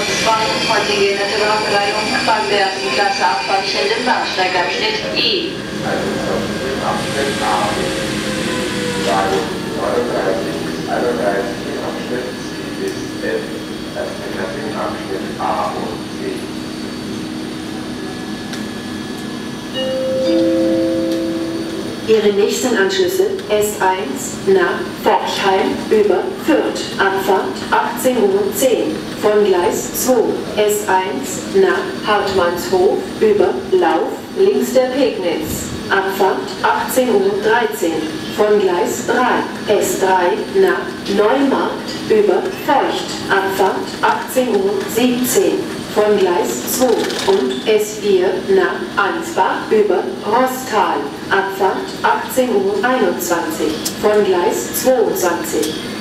202 heute gehen Naturalverleihung beim ersten Klasse Abfahrtsstelle im Bahnsteigabschnitt E. Abschnitt A und Ihre nächsten Anschlüsse S1 nach Forchheim über Fürth, Abfahrt 18.10 Uhr von Gleis 2, S1 nach Hartmannshof über Lauf links der Pegnitz, Abfahrt 18.13 Uhr von Gleis 3, S3 nach Neumarkt über Feucht, Abfahrt 18.17 Uhr von Gleis 2 und S4 nach Ansbach über Rostal, Abfahrt 18.21 Uhr von Gleis 22.